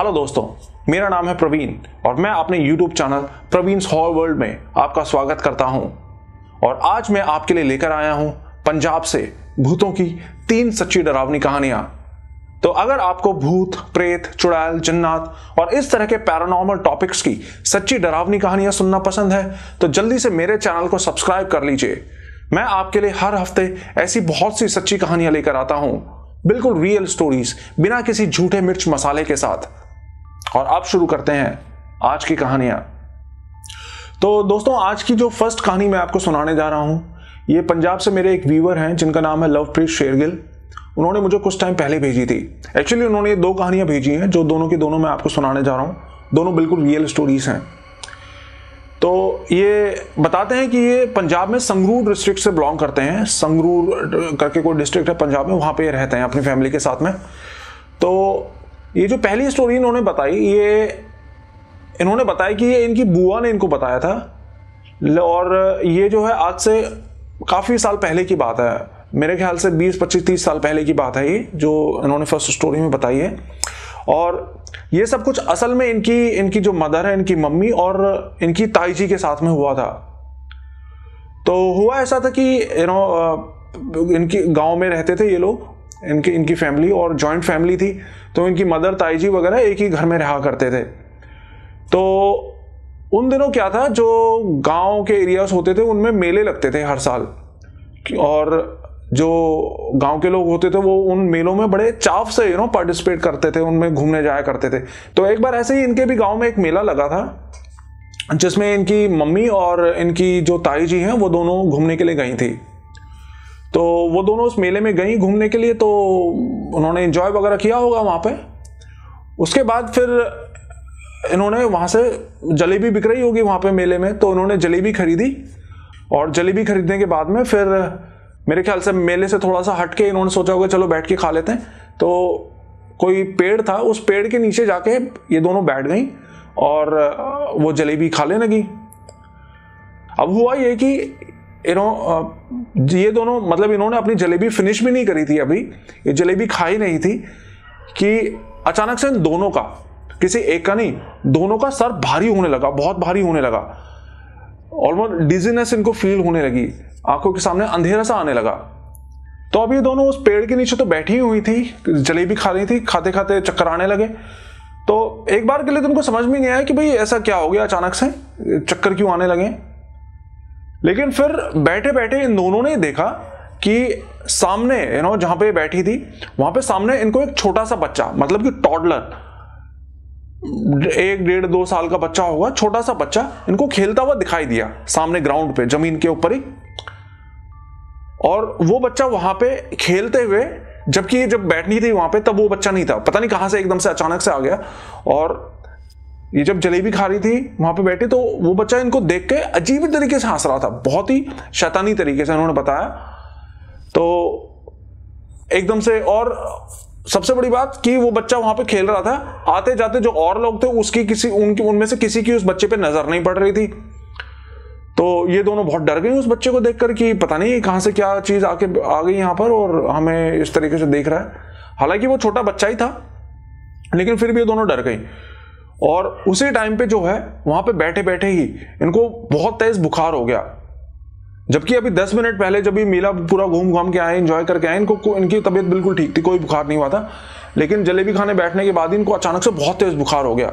Hello दोस्तों, मेरा नाम है प्रवीण और मैं अपने YouTube channel Praveen hall world में आपका स्वागत करता हूँ। और आज मैं आपके लिए लेकर आया हूँ पंजाब से भूतों की तीन सच्ची डरावनी कहानियाँ। तो अगर आपको भूत, प्रेत, चुड़ैल, जन्नात और इस तरह के पैरानॉर्मल टॉपिक्स की सच्ची डरावनी कहानियाँ सुनना पसंद है तो जल्दी से मेरे चैनल को सब्सक्राइब कर लीजिए। मैं आपके लिए हर हफ़्ते ऐसी बहुत सी सच्ची कहानियाँ लेकर आता हूँ। बिल्कुल रियल स्टोरीज बिना किसी झूठे मिर्च मसाले के साथ। और अब शुरू करते हैं आज की कहानियाँ। तो दोस्तों, आज की जो फ़र्स्ट कहानी मैं आपको सुनाने जा रहा हूँ, ये पंजाब से मेरे एक व्यूवर हैं, जिनका नाम है लवप्रीत शेरगिल। उन्होंने मुझे कुछ टाइम पहले भेजी थी। एक्चुअली उन्होंने ये दो कहानियाँ भेजी हैं, जो दोनों की दोनों मैं आपको सुनाने जा रहा हूँ। दोनों बिल्कुल रियल स्टोरीज हैं। तो ये बताते हैं कि ये पंजाब में संगरूर डिस्ट्रिक्ट से बिलोंग करते हैं। संगरूर करके कोई डिस्ट्रिक्ट है पंजाब में, वहाँ पे रहते हैं अपनी फैमिली के साथ में। तो ये जो पहली स्टोरी इन्होंने बताई, ये इन्होंने बताया कि ये इनकी बुआ ने इनको बताया था। और ये जो है, आज से काफ़ी साल पहले की बात है। मेरे ख्याल से 20 25 30 साल पहले की बात है ये, जो इन्होंने फ़र्स्ट स्टोरी में बताई है। और ये सब कुछ असल में इनकी इनकी जो मदर है, इनकी मम्मी और इनकी ताई जी के साथ में हुआ था। तो हुआ ऐसा था कि यू नो इनकी गाँव में रहते थे ये लोग। इनकी इनकी फैमिली और जॉइंट फैमिली थी तो इनकी मदर ताई जी वगैरह एक ही घर में रहा करते थे। तो उन दिनों क्या था, जो गाँव के एरियाज़ होते थे, उनमें मेले लगते थे हर साल। और जो गाँव के लोग होते थे, वो उन मेलों में बड़े चाव से यू नो पार्टिसिपेट करते थे, उनमें घूमने जाया करते थे। तो एक बार ऐसे ही इनके भी गाँव में एक मेला लगा था, जिसमें इनकी मम्मी और इनकी जो ताई जी हैं, वो दोनों घूमने के लिए गई थी। तो वो दोनों उस मेले में गई घूमने के लिए तो उन्होंने इंजॉय वगैरह किया होगा वहाँ पे। उसके बाद फिर इन्होंने वहाँ से जलेबी बिक रही होगी वहाँ पे मेले में तो उन्होंने जलेबी खरीदी। और जलेबी खरीदने के बाद में फिर मेरे ख्याल से मेले से थोड़ा सा हट के इन्होंने सोचा होगा, चलो बैठ के खा लेते हैं। तो कोई पेड़ था, उस पेड़ के नीचे जाके ये दोनों बैठ गई और वो जलेबी खा लेने लगी। अब हुआ ये कि इन्हों ये दोनों मतलब इन्होंने अपनी जलेबी फिनिश भी नहीं करी थी अभी। ये जलेबी खाई नहीं थी कि अचानक से इन दोनों का, किसी एक का नहीं, दोनों का सर भारी होने लगा, बहुत भारी होने लगा। ऑलमोस्ट डिजीनेस इनको फील होने लगी। आँखों के सामने अंधेरा सा आने लगा। तो अब ये दोनों उस पेड़ के नीचे तो बैठी हुई थी, जलेबी खा रही थी खाते खाते चक्कर आने लगे। तो एक बार के लिए तुमको समझ में नहीं आया कि भाई ऐसा क्या हो गया, अचानक से चक्कर क्यों आने लगे? लेकिन फिर बैठे बैठे इन दोनों ने देखा कि सामने यू नो जहाँ पे बैठी थी, वहाँ पे सामने इनको एक छोटा सा बच्चा मतलब कि टॉडलर एक डेढ़ दो साल का बच्चा होगा छोटा सा बच्चा इनको खेलता हुआ दिखाई दिया, सामने ग्राउंड पे, ज़मीन के ऊपर ही। और वो बच्चा वहाँ पे खेलते हुए, जबकि जब बैठनी थी वहाँ पे, तब वो बच्चा नहीं था, पता नहीं कहाँ से एकदम से अचानक से आ गया। और ये जब जलेबी खा रही थी, वहाँ पे बैठे तो वो बच्चा इनको देख के अजीब तरीके से हंस रहा था। बहुत ही शैतानी तरीके से उन्होंने बताया। तो एकदम से और सबसे बड़ी बात कि वो बच्चा वहाँ पे खेल रहा था। आते जाते जो और लोग थे, उसकी किसी, उनकी, उनमें से किसी की उस बच्चे पे नज़र नहीं पड़ रही थी। तो ये दोनों बहुत डर गए उस बच्चे को देखकर कि पता नहीं कहाँ से क्या चीज़ आके आ गई यहाँ पर और हमें इस तरीके से देख रहा है। हालाँकि वो छोटा बच्चा ही था, लेकिन फिर भी ये दोनों डर गई। और उसी टाइम पे जो है, वहाँ पे बैठे बैठे ही इनको बहुत तेज बुखार हो गया। जबकि अभी 10 मिनट पहले जब ये मेला पूरा घूम घूम के आए एंजॉय करके आए, इनको इनकी तबीयत बिल्कुल ठीक थी, कोई बुखार नहीं हुआ था। लेकिन जलेबी खाने बैठने के बाद इनको अचानक से बहुत तेज बुखार हो गया।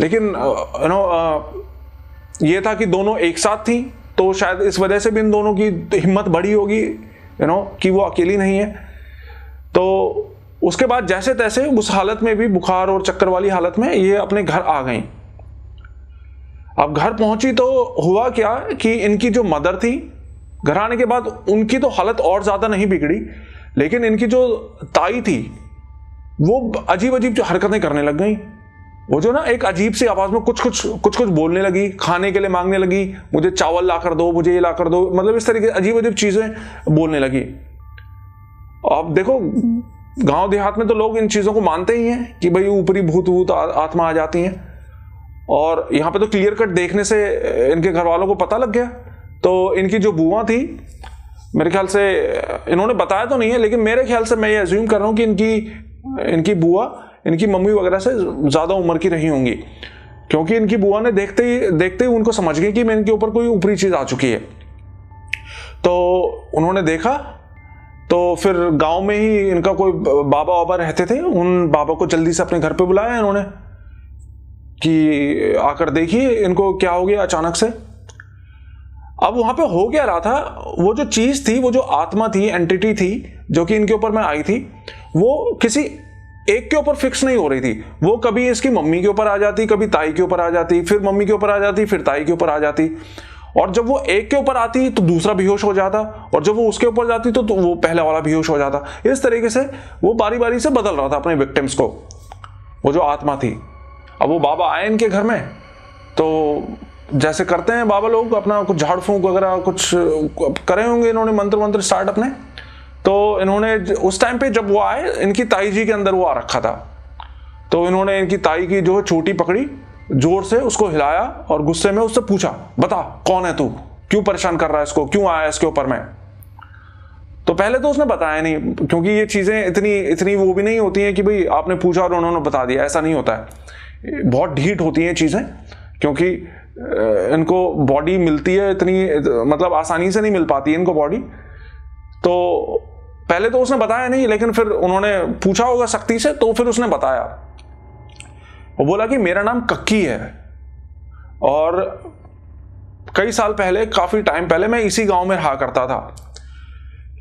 लेकिन यू नो ये था कि दोनों एक साथ थी तो शायद इस वजह से भी इन दोनों की हिम्मत बड़ी होगी यू नो कि वो अकेली नहीं है। तो उसके बाद जैसे तैसे उस हालत में भी बुखार और चक्कर वाली हालत में ये अपने घर आ गई। अब घर पहुँची तो हुआ क्या कि इनकी जो मदर थी, घर आने के बाद उनकी तो हालत और ज़्यादा नहीं बिगड़ी, लेकिन इनकी जो ताई थी, वो अजीब अजीब जो हरकतें करने लग गई। वो जो ना एक अजीब सी आवाज़ में कुछ कुछ कुछ कुछ बोलने लगी, खाने के लिए मांगने लगी, मुझे चावल ला कर दो, मुझे ये ला कर दो मतलब इस तरीके अजीब अजीब चीज़ें बोलने लगी। अब देखो गाँव देहात में तो लोग इन चीज़ों को मानते ही हैं कि भाई ऊपरी भूत भूत आत्मा आ जाती हैं। और यहाँ पे तो क्लियर कट देखने से इनके घर वालों को पता लग गया। तो इनकी जो बुआ थी, मेरे ख्याल से इन्होंने बताया तो नहीं है, लेकिन मेरे ख्याल से मैं ये अज्यूम कर रहा हूँ कि इनकी इनकी बुआ, इनकी मम्मी वगैरह से ज़्यादा उम्र की रही होंगी। क्योंकि इनकी बुआ ने देखते ही देखते ही उनको समझ गई कि मैं इनके ऊपर कोई ऊपरी चीज़ आ चुकी है। तो उन्होंने देखा तो फिर गाँव में ही इनका कोई बाबा वाबा रहते थे, उन बाबा को जल्दी से अपने घर पे बुलाया इन्होंने कि आकर देखिए इनको क्या हो गया अचानक से। अब वहाँ पे हो क्या रहा था, वो जो चीज़ थी, वो जो आत्मा थी एंटिटी थी, जो कि इनके ऊपर में आई थी, वो किसी एक के ऊपर फिक्स नहीं हो रही थी। वो कभी इसकी मम्मी के ऊपर आ जाती, कभी ताई के ऊपर आ जाती, फिर मम्मी के ऊपर आ जाती, फिर ताई के ऊपर आ जाती। और जब वो एक के ऊपर आती तो दूसरा बेहोश हो जाता और जब वो उसके ऊपर जाती तो, तो वो पहले वाला बेहोश हो जाता। इस तरीके से वो बारी बारी से बदल रहा था अपने विक्टिम्स को। वो जो आत्मा थी। अब वो बाबा आए इनके घर में तो जैसे करते हैं बाबा लोग अपना कुछ झाड़ फूंक वगैरह कुछ करे होंगे इन्होंने मंत्र मंत्र स्टार्ट अपने। तो इन्होंने उस टाइम पे जब वो आए इनकी ताई जी के अंदर वो आ रखा था। तो इन्होंने इनकी ताई की जो है छोटी पकड़ी ज़ोर से उसको हिलाया और गुस्से में उससे पूछा, बता, कौन है तू? क्यों परेशान कर रहा है इसको? क्यों आया इसके ऊपर में? तो पहले तो उसने बताया नहीं, क्योंकि ये चीज़ें इतनी इतनी वो भी नहीं होती हैं कि भाई आपने पूछा और उन्होंने बता दिया, ऐसा नहीं होता है। बहुत ढीठ होती हैं चीज़ें, क्योंकि इनको बॉडी मिलती है इतनी मतलब आसानी से नहीं मिल पाती इनको बॉडी तो पहले तो उसने बताया नहीं, लेकिन फिर उन्होंने पूछा होगा सख्ती से तो फिर उसने बताया। वो बोला कि मेरा नाम कक्की है। और कई साल पहले, काफ़ी टाइम पहले, मैं इसी गाँव में रहा करता था।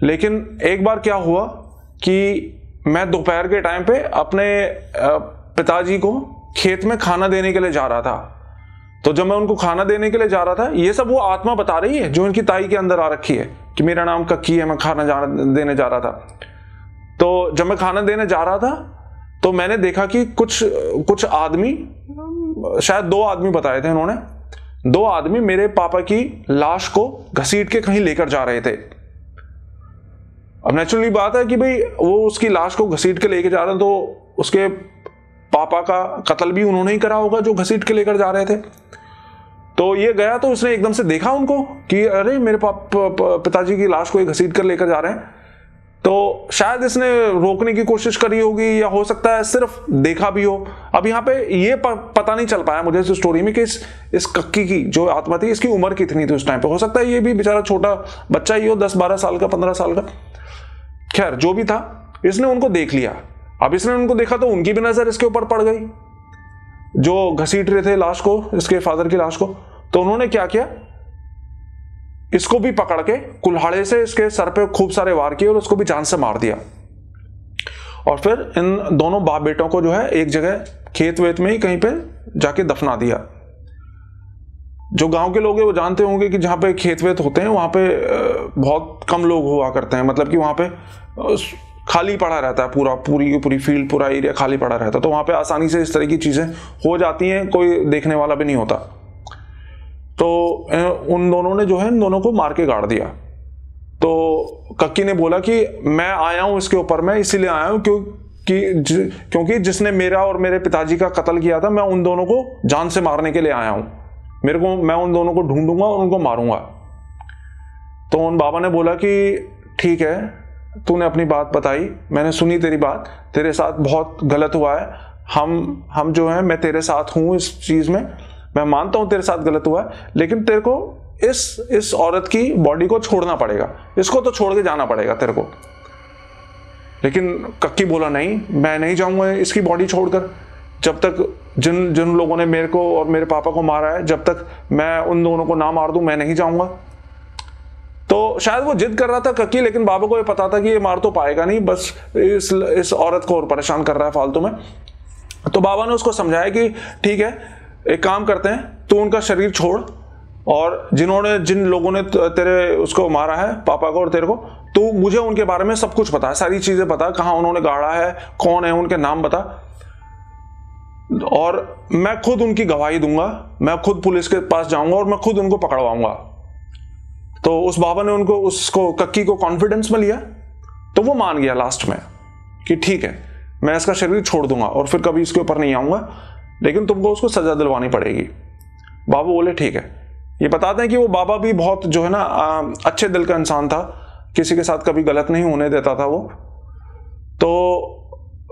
लेकिन एक बार क्या हुआ कि मैं दोपहर के टाइम पे अपने पिताजी को खेत में खाना देने के लिए जा रहा था। तो जब मैं उनको खाना देने के लिए जा रहा था, ये सब वो आत्मा बता रही है जो इनकी ताई के अंदर आ रखी है कि मेरा नाम कक्की है, मैं खाना जा, देने जा रहा था। तो जब मैं खाना देने जा रहा था तो मैंने देखा कि कुछ कुछ आदमी, शायद दो आदमी बताए थे उन्होंने, दो आदमी मेरे पापा की लाश को घसीट के कहीं लेकर जा रहे थे। अब नेचुरली बात है कि भाई, वो उसकी लाश को घसीट के लेकर जा रहे तो उसके पापा का कत्ल भी उन्होंने ही करा होगा जो घसीट के लेकर जा रहे थे। तो ये गया तो उसने एकदम से देखा उनको कि अरे, मेरे पाप पिताजी की लाश को घसीट कर लेकर जा रहे हैं। तो शायद इसने रोकने की कोशिश करी होगी या हो सकता है सिर्फ़ देखा भी हो। अब यहाँ पे ये पता नहीं चल पाया मुझे इस स्टोरी में कि इस इस कक्की की जो आत्मा थी, इसकी उम्र कितनी थी उस टाइम पे। हो सकता है ये भी बेचारा छोटा बच्चा ही हो दस बारह साल का, पंद्रह साल का। खैर, जो भी था, इसने उनको देख लिया। अब इसने उनको देखा तो उनकी भी नज़र इसके ऊपर पड़ गई। जो घसीट रहे थे लाश को, इसके फादर की लाश को तो उन्होंने क्या किया? इसको भी पकड़ के कुल्हाड़े से इसके सर पे खूब सारे वार किए और उसको भी जान से मार दिया। और फिर इन दोनों बाप बेटों को जो है एक जगह खेत वेत में ही कहीं पे जाके दफना दिया। जो गाँव के लोग हैं वो जानते होंगे कि जहाँ पे खेत वेत होते हैं, वहाँ पे बहुत कम लोग हुआ करते हैं। मतलब कि वहाँ पे खाली पड़ा रहता है पूरा, पूरी की पूरी फ़ील्ड, पूरा एरिया खाली पड़ा रहता है। तो वहाँ पे आसानी से इस तरह की चीज़ें हो जाती हैं, कोई देखने वाला भी नहीं होता। तो उन दोनों ने जो है, इन दोनों को मार के गाड़ दिया। तो कक्की ने बोला कि, मैं आया हूँ इसके ऊपर, मैं इसीलिए आया हूँ क्योंकि क्योंकि जिसने मेरा और मेरे पिताजी का कत्ल किया था, मैं उन दोनों को जान से मारने के लिए आया हूँ। मेरे को, मैं उन दोनों को ढूंढूँगा और उनको मारूँगा। तो उन बाबा ने बोला कि, ठीक है, तूने अपनी बात बताई, मैंने सुनी तेरी बात, तेरे साथ बहुत गलत हुआ है, हम हम जो है, मैं तेरे साथ हूँ इस चीज़ में मैं मानता हूँ तेरे साथ गलत हुआ है, लेकिन तेरे को इस इस औरत की बॉडी को छोड़ना पड़ेगा। इसको तो छोड़ के जाना पड़ेगा तेरे को। लेकिन कक्की बोला, नहीं, मैं नहीं जाऊँगा इसकी बॉडी छोड़कर। जब तक जिन जिन लोगों ने मेरे को और मेरे पापा को मारा है, जब तक मैं उन दोनों को ना मार दूँ, मैं नहीं जाऊँगा। तो शायद वो जिद कर रहा था कक्की, लेकिन बाबा को ये पता था कि ये मार तो पाएगा नहीं, बस इस इस औरत को और परेशान कर रहा है फालतू में। तो बाबा ने उसको समझाया कि, ठीक है एक काम करते हैं, तू उनका शरीर छोड़ और जिन्होंने, जिन लोगों ने तेरे उसको मारा है, पापा को और तेरे को, तू मुझे उनके बारे में सब कुछ बता, सारी चीज़ें बता, कहाँ उन्होंने गाड़ा है, कौन है, उनके नाम बता। और मैं खुद उनकी गवाही दूँगा, मैं खुद पुलिस के पास जाऊँगा और मैं खुद उनको पकड़वाऊँगा। तो उस बाबा ने उनको, उसको, कक्की को कॉन्फिडेंस में लिया तो वो मान गया लास्ट में, कि ठीक है, मैं इसका शरीर छोड़ दूँगा और फिर कभी इसके ऊपर नहीं आऊँगा। लेकिन तुमको उसको सजा दिलवानी पड़ेगी। बाबू बोले, ठीक है। ये बताते हैं कि वो बाबा भी बहुत जो है ना अच्छे दिल का इंसान था। किसी के साथ कभी गलत नहीं होने देता था वो। तो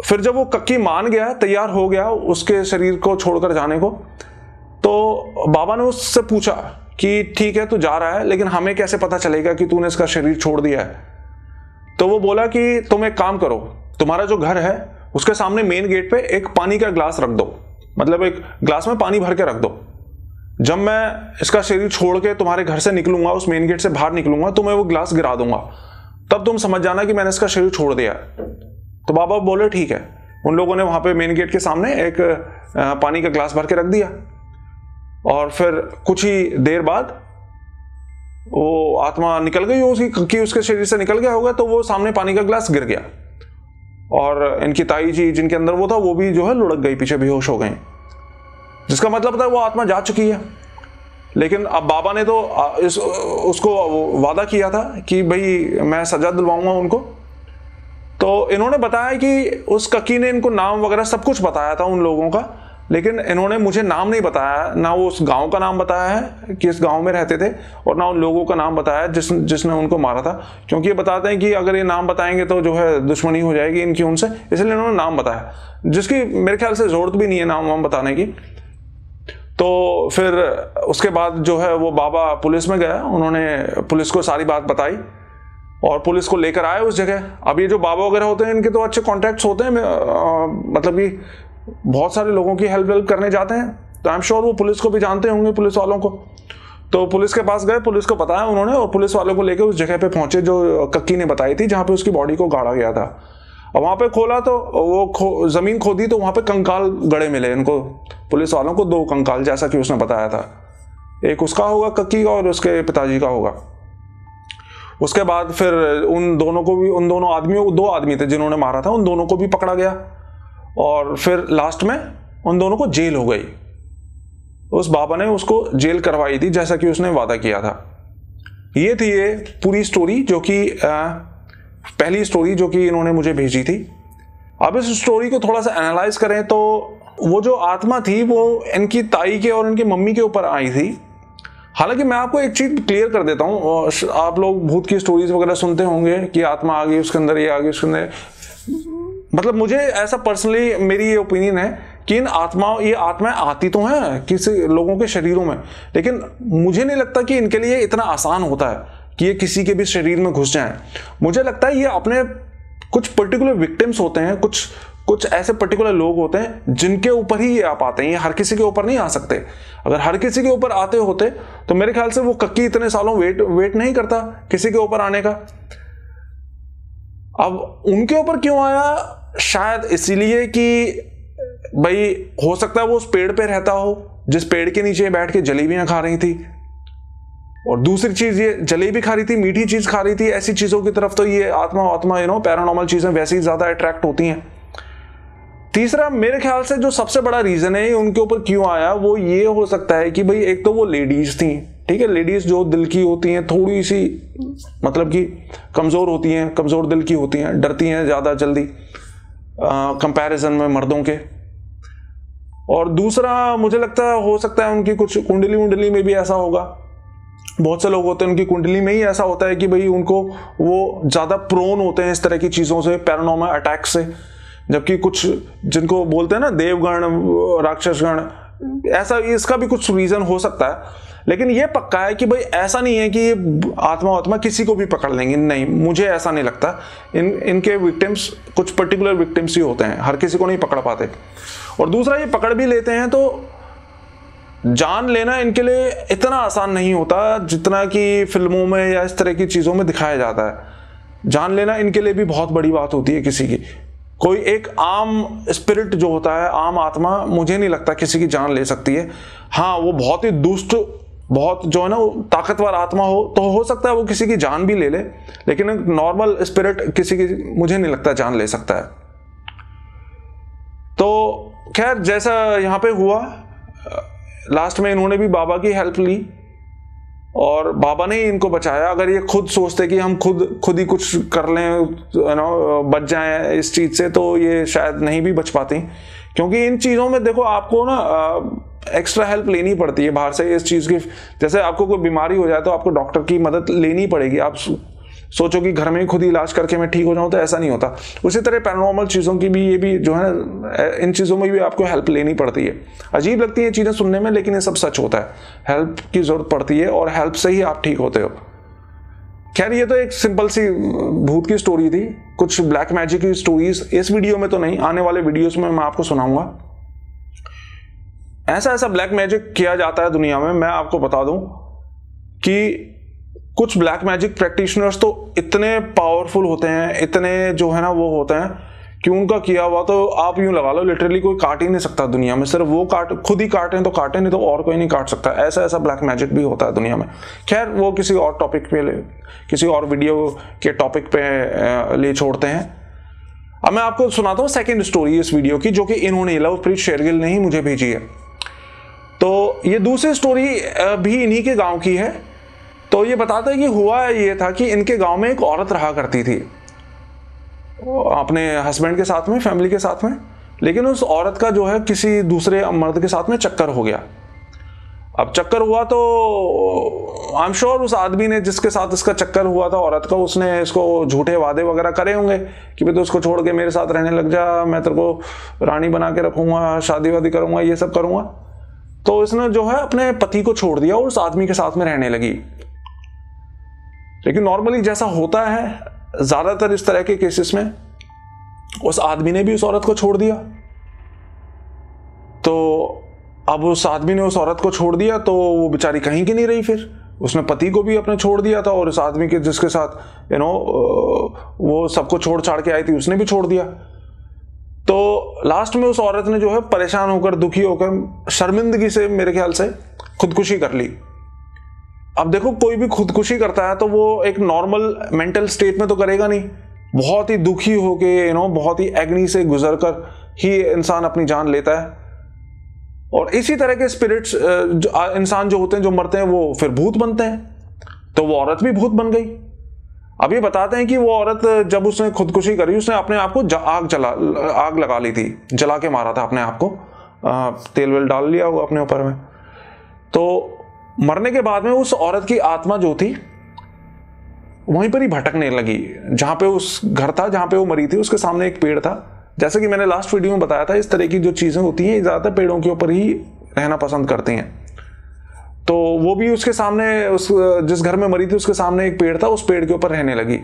फिर जब वो कक्की मान गया, तैयार हो गया उसके शरीर को छोड़कर जाने को तो बाबा ने उससे पूछा कि, ठीक है, तू जा रहा है, लेकिन हमें कैसे पता चलेगा कि तूने इसका शरीर छोड़ दिया है? तो वो बोला कि, तुम एक काम करो, तुम्हारा जो घर है, उसके सामने मेन गेट पे एक पानी का ग्लास रख दो। मतलब एक ग्लास में पानी भर के रख दो। जब मैं इसका शरीर छोड़ के तुम्हारे घर से निकलूँगा, उस मेन गेट से बाहर निकलूँगा तो मैं वो ग्लास गिरा दूँगा। तब तुम समझ जाना कि मैंने इसका शरीर छोड़ दिया तो बाबा बोले, ठीक है। उन लोगों ने वहाँ पे मेन गेट के सामने एक पानी का ग्लास भर के रख दिया। और फिर कुछ ही देर बाद वो आत्मा निकल गई, उसकी, कि उसके शरीर से निकल गया होगा तो वो सामने पानी का ग्लास गिर गया। और इनकी ताई जी जिनके अंदर वो था, वो भी जो है लुढ़क गई, पीछे बेहोश हो गई। जिसका मतलब था वो आत्मा जा चुकी है। लेकिन अब बाबा ने तो इस, उसको वादा किया था कि भाई, मैं सजा दिलवाऊँगा उनको। तो इन्होंने बताया कि उस ककी ने इनको नाम वगैरह सब कुछ बताया था उन लोगों का। लेकिन इन्होंने मुझे नाम नहीं बताया, ना वो उस गाँव का नाम बताया है कि इस गाँव में रहते थे, और ना उन लोगों का नाम बताया जिस, जिसने उनको मारा था। क्योंकि ये बताते हैं कि अगर ये नाम बताएँगे तो जो है दुश्मनी हो जाएगी इनकी उनसे, इसलिए इन्होंने नाम बताया। जिसकी मेरे ख्याल से ज़रूरत भी नहीं है नाम वाम बताने की। तो फिर उसके बाद जो है वो बाबा पुलिस में गया, उन्होंने पुलिस को सारी बात बताई, और पुलिस को लेकर आए उस जगह। अब ये जो बाबा वगैरह होते हैं, इनके तो अच्छे कॉन्टैक्ट्स होते हैं मतलब कि बहुत सारे लोगों की हेल्प वेल्प करने जाते हैं। तो आई एम श्योर वो पुलिस को भी जानते होंगे पुलिस वालों को। तो पुलिस के पास गए पुलिस को बताया उन्होंने और पुलिस वालों को लेकर उस जगह पे पहुँचे जो कक्की ने बताई थी जहाँ पे उसकी बॉडी को गाड़ा गया था। और वहाँ पे खोला तो वो खो, ज़मीन खोदी तो वहाँ पे कंकाल गड़े मिले इनको। पुलिस वालों को दो कंकाल जैसा कि उसने बताया था। एक उसका होगा कक्की का और उसके पिताजी का होगा। उसके बाद फिर उन दोनों को भी उन दोनों आदमियों दो आदमी थे जिन्होंने मारा था उन दोनों को भी पकड़ा गया। और फिर लास्ट में उन दोनों को जेल हो गई। उस बाबा ने उसको जेल करवाई थी, जैसा कि उसने वादा किया था। ये थी ये पूरी स्टोरी जो कि पहली स्टोरी जो कि इन्होंने मुझे भेजी थी। अब इस स्टोरी को थोड़ा सा एनालाइज करें तो वो जो आत्मा थी, वो इनकी ताई के और इनकी मम्मी के ऊपर आई थी। हालाँकि मैं आपको एक चीज़ क्लियर कर देता हूँ आप लोग भूत की स्टोरीज वगैरह सुनते होंगे कि आत्मा आ गई, उसके अंदर ये आ गई, उसके अंदर मतलब मुझे ऐसा पर्सनली मेरी ये ओपिनियन है कि इन आत्माओं ये आत्माएँ आती तो हैं किसी लोगों के शरीरों में, लेकिन मुझे नहीं लगता कि इनके लिए इतना आसान होता है कि ये किसी के भी शरीर में घुस जाएँ। मुझे लगता है ये अपने कुछ पर्टिकुलर विक्टिम्स होते हैं, कुछ कुछ ऐसे पर्टिकुलर लोग होते हैं जिनके ऊपर ही ये आ पाते हैं। ये हर किसी के ऊपर नहीं आ सकते। अगर हर किसी के ऊपर आते होते तो मेरे ख्याल से वो कक्की इतने सालों वेट वेट नहीं करता किसी के ऊपर आने का। अब उनके ऊपर क्यों आया? शायद इसीलिए कि भाई, हो सकता है वो उस पेड़ पे रहता हो, जिस पेड़ के नीचे बैठ के जलेबियाँ खा रही थी। और दूसरी चीज़ ये, जलेबी खा रही थी, मीठी चीज़ खा रही थी, ऐसी चीज़ों की तरफ़ तो ये आत्मा आत्मा यू नो पैरानॉर्मल चीज़ें वैसे ही ज़्यादा अट्रैक्ट होती हैं। तीसरा, मेरे ख्याल से जो सबसे बड़ा रीजन है उनके ऊपर क्यों आया, वो ये हो सकता है कि भाई, एक तो वो लेडीज़ थी, ठीक है? लेडीज़ जो दिल की होती हैं थोड़ी सी मतलब कि कमज़ोर होती हैं, कमज़ोर दिल की होती हैं, डरती हैं ज़्यादा जल्दी। कंपैरिजन में मर्दों के। और दूसरा, मुझे लगता है, हो सकता है उनकी कुछ कुंडली उंडली में भी ऐसा होगा। बहुत से लोग होते हैं, उनकी कुंडली में ही ऐसा होता है कि भाई उनको वो ज़्यादा प्रोन होते हैं इस तरह की चीज़ों से पैरानॉर्मल अटैक से। जबकि कुछ जिनको बोलते हैं ना, देवगण, राक्षसगण, ऐसा इसका भी कुछ रीज़न हो सकता है। लेकिन ये पक्का है कि भाई ऐसा नहीं है कि ये आत्मा आत्मा किसी को भी पकड़ लेंगे। नहीं, मुझे ऐसा नहीं लगता। इन, इनके विक्टिम्स कुछ पर्टिकुलर विक्टिम्स ही होते हैं। हर किसी को नहीं पकड़ पाते। और दूसरा, ये पकड़ भी लेते हैं तो जान लेना इनके लिए इतना आसान नहीं होता जितना कि फ़िल्मों में या इस तरह की चीज़ों में दिखाया जाता है। जान लेना इनके लिए भी बहुत बड़ी बात होती है किसी की। कोई एक आम स्पिरिट जो होता है, आम आत्मा, मुझे नहीं लगता किसी की जान ले सकती है। हाँ वो बहुत ही दुष्ट बहुत जो है ना ताकतवर आत्मा हो तो हो सकता है वो किसी की जान भी ले ले, लेकिन नॉर्मल स्पिरिट किसी की, मुझे नहीं लगता जान ले सकता है। तो खैर, जैसा यहाँ पे हुआ लास्ट में इन्होंने भी बाबा की हेल्प ली, और बाबा ने ही इनको बचाया। अगर ये खुद सोचते कि हम खुद खुद ही कुछ कर लें नो बच जाएँ इस चीज़ से तो ये शायद नहीं भी बच पाती। क्योंकि इन चीज़ों में देखो, आपको ना एक्स्ट्रा हेल्प लेनी पड़ती है बाहर से इस चीज़ की। जैसे आपको कोई बीमारी हो जाए तो आपको डॉक्टर की मदद लेनी पड़ेगी। आप सोचो कि घर में ही खुद ही इलाज करके मैं ठीक हो जाऊँ तो ऐसा नहीं होता। उसी तरह पैरानॉर्मल चीज़ों की भी, ये भी जो है इन चीज़ों में भी आपको हेल्प लेनी पड़ती है। अजीब लगती है चीज़ें सुनने में, लेकिन ये सब सच होता है। हेल्प की ज़रूरत पड़ती है और हेल्प से ही आप ठीक होते हो। खैर, ये तो एक सिंपल सी भूत की स्टोरी थी। कुछ ब्लैक मैजिक की स्टोरीज इस वीडियो में तो नहीं, आने वाले वीडियोस में मैं आपको सुनाऊँगा। ऐसा ऐसा ब्लैक मैजिक किया जाता है दुनिया में, मैं आपको बता दूँ कि कुछ ब्लैक मैजिक प्रैक्टिशनर्स तो इतने पावरफुल होते हैं, इतने जो है ना वो होते हैं कि उनका किया हुआ तो आप यूँ लगा लो लिटरली कोई काट ही नहीं सकता दुनिया में, सिर्फ़ वो काट, खुद ही काटें तो काटे, नहीं तो और कोई नहीं काट सकता। ऐसा ऐसा ब्लैक मैजिक भी होता है दुनिया में। खैर, वो किसी और टॉपिक पे ले, किसी और वीडियो के टॉपिक पे ले छोड़ते हैं। अब मैं आपको सुनाता हूँ सेकेंड स्टोरी इस वीडियो की, जो कि इन्होंने लवप्रीत शेरगिल ने ही मुझे भेजी है। तो ये दूसरी स्टोरी भी इन्हीं के गाँव की है। तो ये बताता है कि हुआ ये था कि इनके गाँव में एक औरत रहा करती थी। अपने हस्बैंड के साथ में फैमिली के साथ में, लेकिन उस औरत का जो है किसी दूसरे मर्द के साथ में चक्कर हो गया। अब चक्कर हुआ तो आई एम श्योर उस आदमी ने जिसके साथ इसका चक्कर हुआ था, औरत का, उसने इसको झूठे वादे वगैरह करे होंगे कि भाई तो उसको छोड़ के मेरे साथ रहने लग जा, मैं तेरे को रानी बना के रखूँगा, शादी वादी करूँगा, ये सब करूँगा। तो इसने जो है अपने पति को छोड़ दिया और उस आदमी के साथ में रहने लगी। लेकिन नॉर्मली जैसा होता है, ज़्यादातर इस तरह के केसेस में, उस आदमी ने भी उस औरत को छोड़ दिया। तो अब उस आदमी ने उस औरत को छोड़ दिया तो वो बेचारी कहीं की नहीं रही फिर। उसने पति को भी अपने छोड़ दिया था और उस आदमी के जिसके साथ यू नो वो सबको छोड़ छाड़ के आई थी, उसने भी छोड़ दिया। तो लास्ट में उस औरत ने जो है परेशान होकर, दुखी होकर, शर्मिंदगी से मेरे ख्याल से खुदकुशी कर ली। अब देखो, कोई भी खुदकुशी करता है तो वो एक नॉर्मल मेंटल स्टेट में तो करेगा नहीं। बहुत ही दुखी होके यू नो बहुत ही एग्नी से गुजर कर ही इंसान अपनी जान लेता है। और इसी तरह के स्पिरिट्स इंसान जो होते हैं, जो मरते हैं, वो फिर भूत बनते हैं। तो वो औरत भी भूत बन गई। अब ये बताते हैं कि वो औरत, जब उसने खुदकुशी करी, उसने अपने आप को आग जला, आग लगा ली थी, जला के मारा था अपने आप को। तेल वेल डाल लिया वो अपने ऊपर में। तो मरने के बाद में उस औरत की आत्मा जो थी, वहीं पर ही भटकने लगी। जहाँ पे उस घर था, जहाँ पे वो मरी थी, उसके सामने एक पेड़ था। जैसे कि मैंने लास्ट वीडियो में बताया था, इस तरह की जो चीज़ें होती हैं ज़्यादातर पेड़ों के ऊपर ही रहना पसंद करती हैं। तो वो भी उसके सामने, उस, जिस घर में मरी थी, उसके सामने एक पेड़ था, उस पेड़ के ऊपर रहने लगी।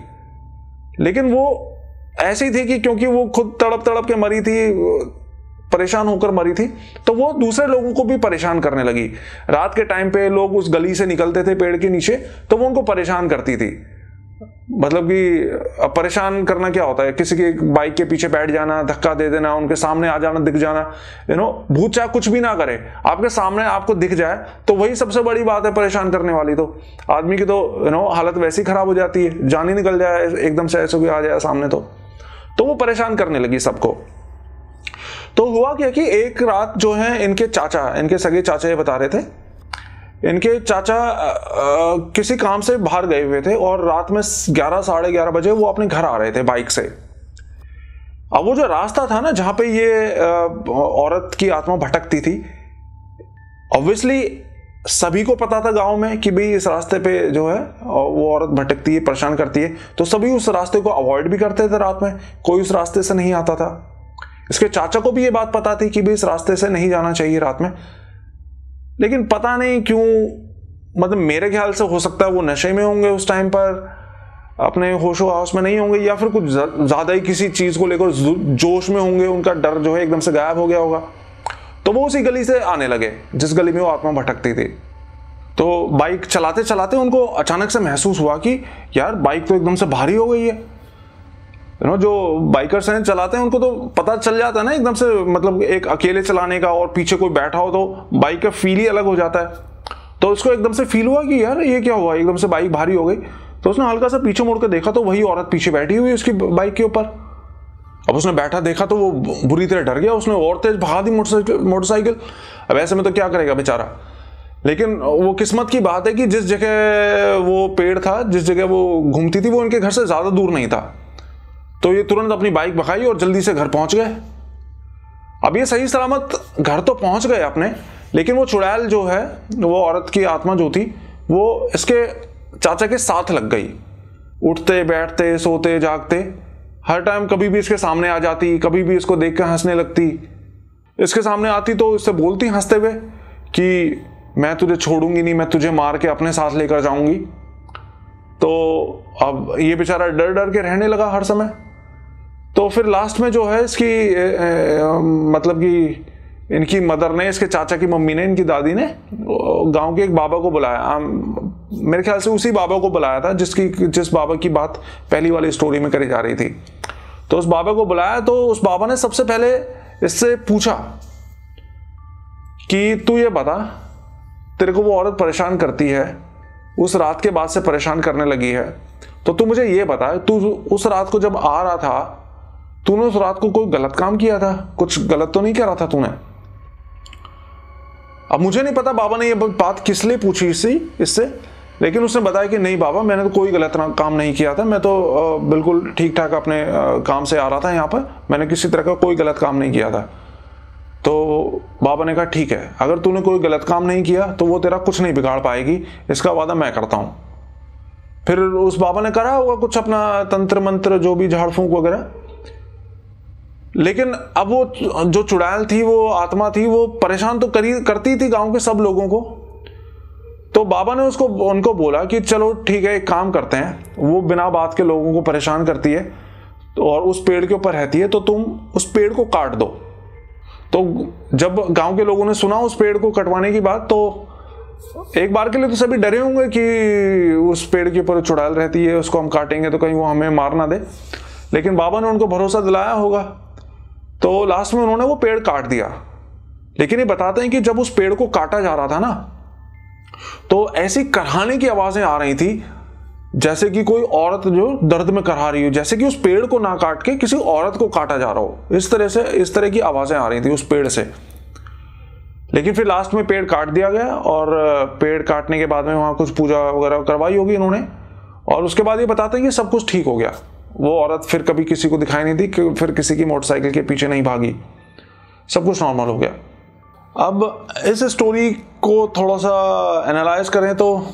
लेकिन वो ऐसे ही थी कि क्योंकि वो खुद तड़प तड़प के मरी थी, परेशान होकर मरी थी तो वो दूसरे लोगों को भी परेशान करने लगी। रात के टाइम पे लोग उस गली से निकलते थे पेड़ के नीचे तो वो उनको परेशान करती थी। मतलब कि परेशान करना क्या होता है? किसी के बाइक के पीछे बैठ जाना, धक्का दे देना, उनके सामने आ जाना, दिख जाना यू नो भूत चाहे कुछ भी ना करे। आपके सामने आपको दिख जाए तो वही सबसे बड़ी बात है परेशान करने वाली तो। आदमी की तो यू नो हालत वैसी खराब हो जाती है। जान ही निकल जाए, एकदम से ऐसे आ जाए सामने तो। तो वो परेशान करने लगी सबको। तो हुआ क्या कि एक रात जो है, इनके चाचा, इनके सगे चाचा ये बता रहे थे इनके चाचा आ, आ, किसी काम से बाहर गए हुए थे और रात में ग्यारह साढ़े ग्यारह बजे वो अपने घर आ रहे थे बाइक से। अब वो जो रास्ता था ना जहाँ पे ये आ, औरत की आत्मा भटकती थी ऑब्वियसली सभी को पता था गाँव में कि भाई इस रास्ते पे जो है वो औरत भटकती है परेशान करती है। तो सभी उस रास्ते को अवॉइड भी करते थे रात में। कोई उस रास्ते से नहीं आता था। इसके चाचा को भी ये बात पता थी कि भाई इस रास्ते से नहीं जाना चाहिए रात में। लेकिन पता नहीं क्यों मतलब मेरे ख्याल से हो सकता है वो नशे में होंगे उस टाइम पर, अपने होशो हाउस में नहीं होंगे या फिर कुछ ज़्यादा ही किसी चीज़ को लेकर जोश में होंगे, उनका डर जो है एकदम से गायब हो गया होगा। तो वो उसी गली से आने लगे, जिस गली में वो आत्मा भटकती थी। तो बाइक चलाते चलाते उनको अचानक से महसूस हुआ कि यार बाइक तो एकदम से भारी हो गई है। यू नो जो बाइकर्स हैं, चलाते हैं, उनको तो पता चल जाता है ना, एकदम से मतलब एक अकेले चलाने का और पीछे कोई बैठा हो तो बाइक का फील ही अलग हो जाता है। तो उसको एकदम से फील हुआ कि यार, ये क्या हुआ? एकदम से बाइक भारी हो गई। तो उसने हल्का सा पीछे मुड़ के देखा तो वही औरत पीछे बैठी हुई उसकी बाइक के ऊपर। अब उसने बैठा देखा तो वो बुरी तरह डर गया, उसने और तेज भगा दी मोटरसाइकिल मोटरसाइकिल। अब ऐसे में तो क्या करेगा बेचारा? लेकिन वो किस्मत की बात है कि जिस जगह वो पेड़ था, जिस जगह वो घूमती थी, वो उनके घर से ज़्यादा दूर नहीं था। तो ये तुरंत अपनी बाइक भगाई और जल्दी से घर पहुँच गए। अब ये सही सलामत घर तो पहुँच गए अपने, लेकिन वो चुड़ैल जो है, वो औरत की आत्मा जो थी, वो इसके चाचा के साथ लग गई। उठते, बैठते, सोते, जागते, हर टाइम कभी भी इसके सामने आ जाती, कभी भी इसको देख कर हंसने लगती। इसके सामने आती तो इससे बोलती हँसते हुए कि, मैं तुझे छोड़ूँगी नहीं, मैं तुझे मार के अपने साथ लेकर जाऊँगी। तो अब ये बेचारा डर डर के रहने लगा हर समय। तो फिर लास्ट में जो है इसकी मतलब कि इनकी मदर ने इसके चाचा की मम्मी ने इनकी दादी ने गाँव के एक बाबा को बुलाया। आम, मेरे ख्याल से उसी बाबा को बुलाया था जिसकी जिस बाबा की बात पहली वाली स्टोरी में करी जा रही थी। तो उस बाबा को बुलाया तो उस बाबा ने सबसे पहले इससे पूछा कि तू ये बता तेरे को वो औरत परेशान करती है उस रात के बाद से परेशान करने लगी है। तो तू मुझे ये बता तू उस रात को जब आ रहा था तूने उस रात को कोई गलत काम किया था? कुछ गलत तो नहीं करा था तूने? अब मुझे नहीं पता बाबा ने ये बात किस लिए पूछी इससे इससे, लेकिन उसने बताया कि नहीं बाबा, मैंने तो कोई गलत काम नहीं किया था, मैं तो बिल्कुल ठीक ठाक अपने काम से आ रहा था यहाँ पर, मैंने किसी तरह का कोई गलत काम नहीं किया था। तो बाबा ने कहा, ठीक है, अगर तूने कोई गलत काम नहीं किया तो वो तेरा कुछ नहीं बिगाड़ पाएगी, इसका वादा मैं करता हूँ। फिर उस बाबा ने करा होगा कुछ अपना तंत्र मंत्र जो भी झाड़ फूंक वगैरह? लेकिन अब वो जो चुड़ैल थी, वो आत्मा थी, वो परेशान तो करी, करती थी गाँव के सब लोगों को। तो बाबा ने उसको, उनको बोला कि चलो ठीक है, एक काम करते हैं। वो बिना बात के लोगों को परेशान करती है और उस पेड़ के ऊपर रहती है तो तुम उस पेड़ को काट दो। तो जब गाँव के लोगों ने सुना उस पेड़ को कटवाने की बात तो एक बार के लिए तो सभी डरे होंगे कि उस पेड़ के ऊपर चुड़ैल रहती है, उसको हम काटेंगे तो कहीं वो हमें मार ना दे। लेकिन बाबा ने उनको भरोसा दिलाया होगा। तो लास्ट में उन्होंने वो पेड़ काट दिया। लेकिन ये बताते हैं कि जब उस पेड़ को काटा जा रहा था ना तो ऐसी करहाने की आवाज़ें आ रही थी, जैसे कि कोई औरत जो दर्द में करहा रही हो, जैसे कि उस पेड़ को ना काट के किसी औरत को काटा जा रहा हो। इस तरह से, इस तरह की आवाज़ें आ रही थी उस पेड़ से। लेकिन फिर लास्ट में पेड़ काट दिया गया और पेड़ काटने के बाद में वहाँ कुछ पूजा वगैरह करवाई होगी इन्होंने और उसके बाद ये बताते हैं कि सब कुछ ठीक हो गया। वो औरत फिर कभी किसी को दिखाई नहीं दी कि फिर किसी की मोटरसाइकिल के पीछे नहीं भागी। सब कुछ नॉर्मल हो गया। अब इस स्टोरी को थोड़ा सा एनालाइज करें तो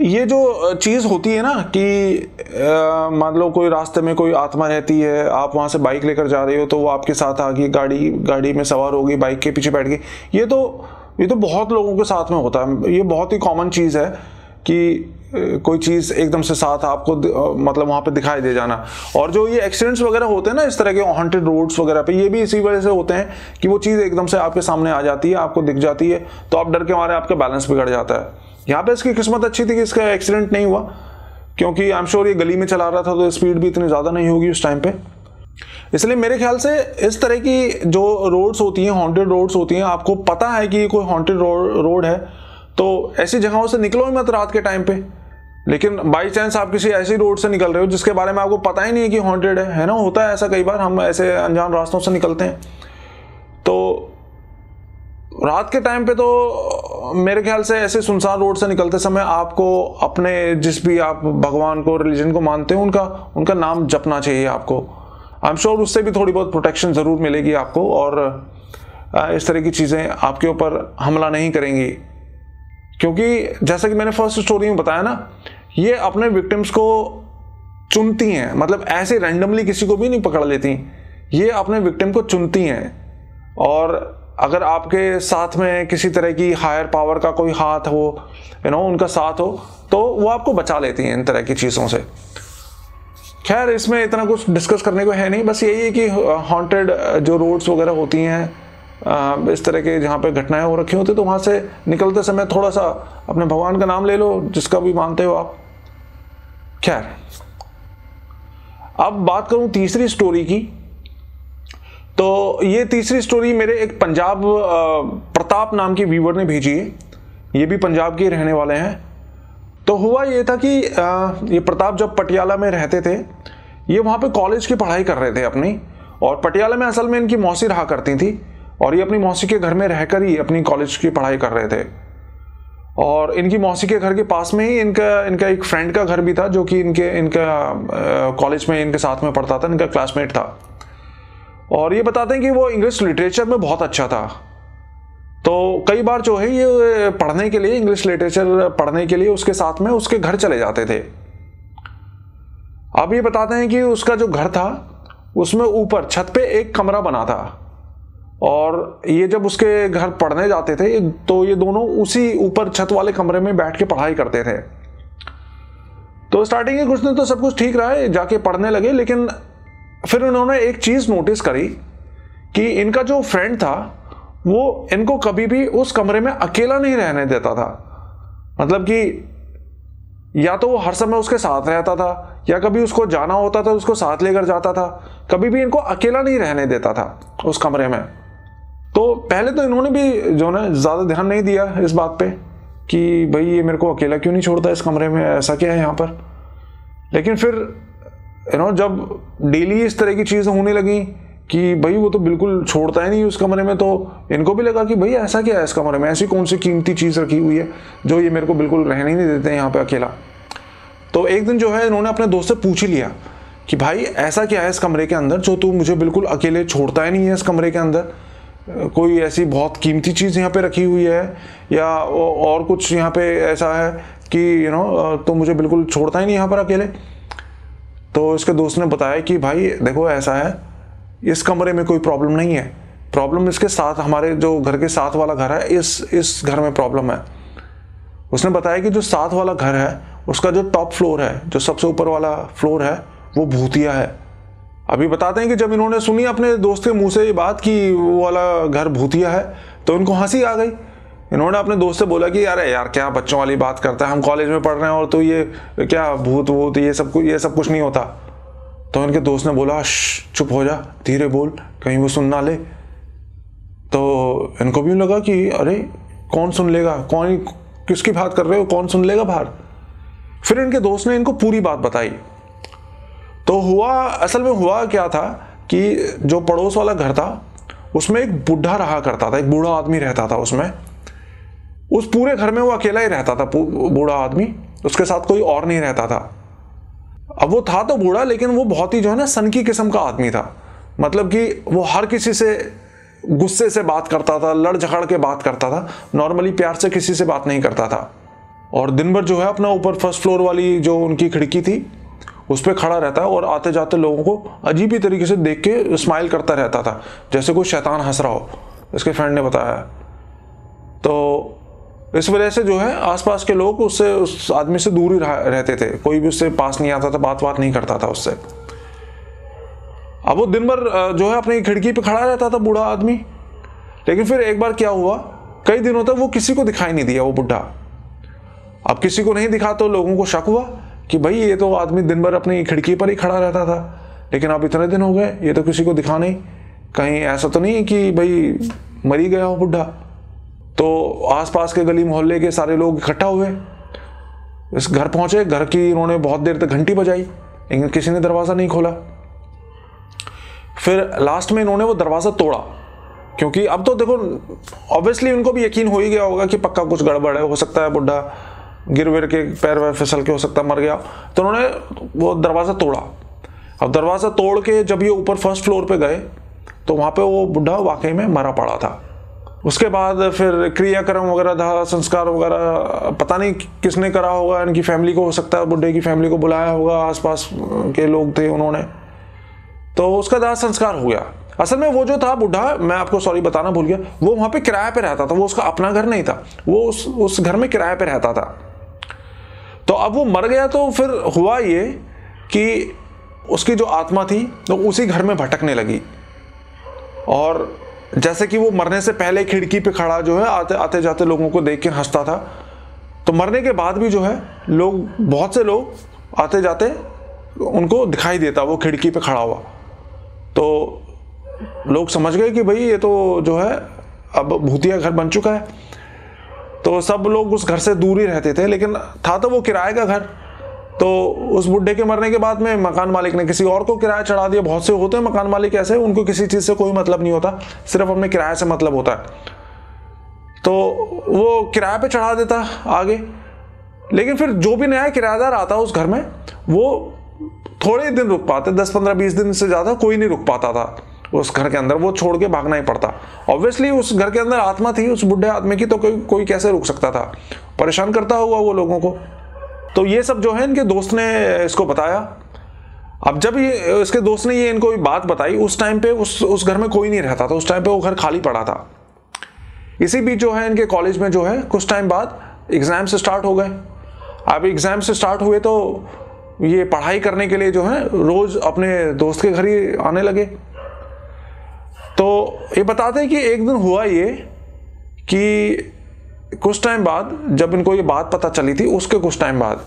ये जो चीज़ होती है ना कि मान लो कोई रास्ते में कोई आत्मा रहती है, आप वहाँ से बाइक लेकर जा रहे हो तो वो आपके साथ आ गई गाड़ी गाड़ी में सवार होगी बाइक के पीछे बैठ गई। ये तो ये तो बहुत लोगों के साथ में होता है। ये बहुत ही कॉमन चीज़ है कि कोई चीज़ एकदम से साथ आपको मतलब वहाँ पे दिखाई दे जाना। और जो ये एक्सीडेंट्स वगैरह होते हैं ना, इस तरह के हॉन्टेड रोड्स वगैरह पे, ये भी इसी वजह से होते हैं कि वो चीज़ एकदम से आपके सामने आ जाती है, आपको दिख जाती है तो आप डर के मारे आपका बैलेंस बिगड़ जाता है। यहाँ पे इसकी किस्मत अच्छी थी कि इसका एक्सीडेंट नहीं हुआ, क्योंकि आई एम श्योर ये गली में चला रहा था तो स्पीड भी इतनी ज़्यादा नहीं होगी उस टाइम पे। इसलिए मेरे ख्याल से इस तरह की जो रोड्स होती हैं हॉन्टेड रोड्स होती हैं, आपको पता है कि ये कोई हॉन्टेड रोड है तो ऐसी जगहों से निकलो ही मत रात के टाइम पे। लेकिन बाई चांस आप किसी ऐसी रोड से निकल रहे हो जिसके बारे में आपको पता ही नहीं है कि हॉन्टेड है है ना? होता है ऐसा कई बार, हम ऐसे अनजान रास्तों से निकलते हैं। तो रात के टाइम पे तो मेरे ख्याल से ऐसे सुनसान रोड से निकलते समय आपको अपने जिस भी आप भगवान को रिलीजन को मानते हो, उनका उनका नाम जपना चाहिए आपको। आई एम श्योर उससे भी थोड़ी बहुत प्रोटेक्शन ज़रूर मिलेगी आपको और इस तरह की चीज़ें आपके ऊपर हमला नहीं करेंगी। क्योंकि जैसा कि मैंने फ़र्स्ट स्टोरी में बताया ना ये अपने विक्टिम्स को चुनती हैं। मतलब ऐसे रैंडमली किसी को भी नहीं पकड़ लेती। ये अपने विक्टिम को चुनती हैं। और अगर आपके साथ में किसी तरह की हायर पावर का कोई हाथ हो यू नो उनका साथ हो तो वो आपको बचा लेती हैं इन तरह की चीज़ों से। खैर, इसमें इतना कुछ डिस्कस करने को है नहीं। बस यही है कि हॉन्टेड जो रोड्स वगैरह होती हैं इस तरह के जहाँ पे घटनाएँ हो रखी होती तो वहाँ से निकलते समय थोड़ा सा अपने भगवान का नाम ले लो, जिसका भी मानते हो आप। खैर, अब बात करूँ तीसरी स्टोरी की तो ये तीसरी स्टोरी मेरे एक पंजाब प्रताप नाम के व्यूवर ने भेजी है। ये भी पंजाब के रहने वाले हैं। तो हुआ ये था कि ये प्रताप जब पटियाला में रहते थे, ये वहाँ पे कॉलेज की पढ़ाई कर रहे थे अपनी, और पटियाला में असल में इनकी मौसी रहा करती थी, और ये अपनी मौसी के घर में रहकर ही अपनी कॉलेज की पढ़ाई कर रहे थे। और इनकी मौसी के घर के पास में ही इनका इनका एक फ्रेंड का घर भी था, जो कि इनके, इनका कॉलेज में इनके साथ में पढ़ता था, इनका क्लासमेट था। और ये बताते हैं कि वो इंग्लिश लिटरेचर में बहुत अच्छा था। तो कई बार जो है ये पढ़ने के लिए इंग्लिश लिटरेचर पढ़ने के लिए उसके साथ में उसके घर चले जाते थे। अब ये बताते हैं कि उसका जो घर था, उसमें ऊपर छत पे एक कमरा बना था। और ये जब उसके घर पढ़ने जाते थे तो ये दोनों उसी ऊपर छत वाले कमरे में बैठ के पढ़ाई करते थे। तो स्टार्टिंग के कुछ दिन तो सब कुछ ठीक रहा है जाके पढ़ने लगे, लेकिन फिर उन्होंने एक चीज़ नोटिस करी कि इनका जो फ्रेंड था, वो इनको कभी भी उस कमरे में अकेला नहीं रहने देता था। मतलब कि या तो वो हर समय उसके साथ रहता था, या कभी उसको जाना होता था, उसको साथ लेकर जाता था, कभी भी इनको अकेला नहीं रहने देता था उस कमरे में। तो पहले तो इन्होंने भी जो ना, ज़्यादा ध्यान नहीं दिया इस बात पे कि भाई ये मेरे को अकेला क्यों नहीं छोड़ता इस कमरे में? ऐसा क्या है यहाँ पर? लेकिन फिर यू नो जब डेली इस तरह की चीज़ें होने लगी कि भाई वो तो बिल्कुल छोड़ता ही नहीं उस कमरे में तो इनको भी लगा कि भाई ऐसा क्या है इस कमरे में? ऐसी कौन सी कीमती चीज़ रखी हुई है जो ये मेरे को बिल्कुल रहने ही नहीं देते यहाँ पे अकेला? तो एक दिन जो है इन्होंने अपने दोस्त से पूछ ही लिया कि भाई ऐसा क्या है इस कमरे के अंदर जो तू मुझे बिल्कुल अकेले छोड़ता ही नहीं है इस कमरे के अंदर? कोई ऐसी बहुत कीमती चीज़ यहाँ पे रखी हुई है, या और कुछ यहाँ पे ऐसा है कि यू नो तो मुझे बिल्कुल छोड़ता ही नहीं यहाँ पर अकेले? तो इसके दोस्त ने बताया कि भाई, देखो ऐसा है, इस कमरे में कोई प्रॉब्लम नहीं है। प्रॉब्लम इसके साथ, हमारे जो घर के साथ वाला घर है, इस इस घर में प्रॉब्लम है। उसने बताया कि जो साथ वाला घर है, उसका जो टॉप फ्लोर है, जो सबसे ऊपर वाला फ्लोर है, वो भूतिया है। अभी बताते हैं कि जब इन्होंने सुनी अपने दोस्त के मुँह से ये बात कि वो वाला घर भूतिया है तो इनको हँसी आ गई। इन्होंने अपने दोस्त से बोला कि यार यार, क्या बच्चों वाली बात करता है? हम कॉलेज में पढ़ रहे हैं और तो ये, क्या भूत वूत ये सब कुछ ये सब कुछ नहीं होता। तो इनके दोस्त ने बोला चुप हो जा, धीरे बोल, कहीं वो सुन ना ले। तो इनको भी लगा कि, अरे, कौन सुन लेगा? कौन, किसकी बात कर रहे हो? कौन सुन लेगा बाहर? फिर इनके दोस्त ने इनको पूरी बात बताई। तो हुआ, असल में हुआ क्या था कि जो पड़ोस वाला घर था, उसमें एक बुढ़ा रहा करता था, एक बूढ़ा आदमी रहता था उसमें। उस पूरे घर में वो अकेला ही रहता था बूढ़ा आदमी, उसके साथ कोई और नहीं रहता था। अब वो था तो बूढ़ा, लेकिन वो बहुत ही जो है ना सनकी किस्म का आदमी था। मतलब कि वो हर किसी से गुस्से से बात करता था लड़ झगड़ के बात करता था, नॉर्मली प्यार से किसी से बात नहीं करता था। और दिन भर जो है अपना ऊपर फ़र्स्ट फ्लोर वाली जो उनकी खिड़की थी उस पर खड़ा रहता है और आते जाते लोगों को अजीब ही तरीके से देख के स्माइल करता रहता था, जैसे कोई शैतान हंस रहा हो, इसके फ्रेंड ने बताया। तो इस वजह से जो है, आसपास के लोग उससे, उस आदमी से दूर ही रहते थे। कोई भी उससे पास नहीं आता था बात बात नहीं करता था उससे। अब वो दिन भर जो है, अपनी खिड़की पे खड़ा रहता था, बूढ़ा आदमी। लेकिन फिर एक बार क्या हुआ, कई दिनों तक वो किसी को दिखाई नहीं दिया, वो बुढ़ा। अब किसी को नहीं दिखा तो लोगों को शक हुआ कि भाई, ये तो आदमी दिन भर अपनी खिड़की पर ही खड़ा रहता था। लेकिन अब इतने दिन हो गए, ये तो किसी को दिखा नहीं। कहीं ऐसा तो नहीं कि भाई, मरी गया हो बुढ़ा। तो आसपास के गली मोहल्ले के सारे लोग इकट्ठा हुए। इस घर पहुँचे, घर की इन्होंने बहुत देर तक घंटी बजाई। लेकिन किसी ने दरवाज़ा नहीं खोला। फिर लास्ट में इन्होंने वो दरवाज़ा तोड़ा। क्योंकि अब तो देखो ऑब्वियसली उनको भी यकीन हो ही गया होगा कि पक्का कुछ गड़बड़ है, हो सकता है बुढ़ा गिर विर के पैर वैर फिसल के हो सकता मर गया। तो उन्होंने वो दरवाज़ा तोड़ा। अब दरवाज़ा तोड़ के जब ये ऊपर फ़र्स्ट फ्लोर पे गए तो वहाँ पे वो बुढ़ा वाकई में मरा पड़ा था। उसके बाद फिर क्रियाक्रम वगैरह था, संस्कार वगैरह, पता नहीं किसने करा होगा, इनकी फैमिली को हो सकता है, बुढ़े की फैमिली को बुलाया होगा, आसपास के लोग थे उन्होंने। तो उसका दाह संस्कार हो गया। असल में वो जो था बुढ़ा, मैं आपको सॉरी बताना भूल गया, वो वहाँ पे किराए पे रहता था, वो उसका अपना घर नहीं था। वो उस उस घर में किराए पे रहता था। तो अब वो मर गया तो फिर हुआ ये कि उसकी जो आत्मा थी तो उसी घर में भटकने लगी। और जैसे कि वो मरने से पहले खिड़की पे खड़ा जो है, आते आते जाते लोगों को देख के हंसता था। तो मरने के बाद भी जो है, लोग, बहुत से लोग आते जाते उनको दिखाई देता, वो खिड़की पे खड़ा हुआ। तो लोग समझ गए कि भाई ये तो जो है, अब भूतिया घर बन चुका है। तो सब लोग उस घर से दूर ही रहते थे, लेकिन था तो वो किराए का घर। तो उस बुढ़े के मरने के बाद में मकान मालिक ने किसी और को किराया चढ़ा दिया। बहुत से होते हैं मकान मालिक ऐसे, उनको किसी चीज़ से कोई मतलब नहीं होता, सिर्फ़ अपने किराए से मतलब होता है। तो वो किराए पे चढ़ा देता आगे। लेकिन फिर जो भी नया किराएदार आता उस घर में, वो थोड़े दिन रुक पाते, दस पंद्रह बीस दिन से ज़्यादा कोई नहीं रुक पाता था। उस घर के अंदर, वो छोड़ के भागना ही पड़ता। ऑब्वियसली उस घर के अंदर आत्मा थी, उस बुढ़े आदमी की तो कोई कोई कैसे रुक सकता था? परेशान करता हुआ वो लोगों को। तो ये सब जो है, इनके दोस्त ने इसको बताया। अब जब ये, इसके दोस्त ने ये इनको बात बताई, उस टाइम पे उस उस घर में कोई नहीं रहता था। उस टाइम पे वो घर खाली पड़ा था। इसी बीच जो है, इनके कॉलेज में जो है, कुछ टाइम बाद एग्ज़ाम से स्टार्ट हो गए। अब एग्ज़ाम से स्टार्ट हुए तो ये पढ़ाई करने के लिए जो है, रोज़ अपने दोस्त के घर ही आने लगे। तो ये बताते हैं कि एक दिन हुआ ये कि कुछ टाइम बाद, जब इनको ये बात पता चली थी, उसके कुछ टाइम बाद,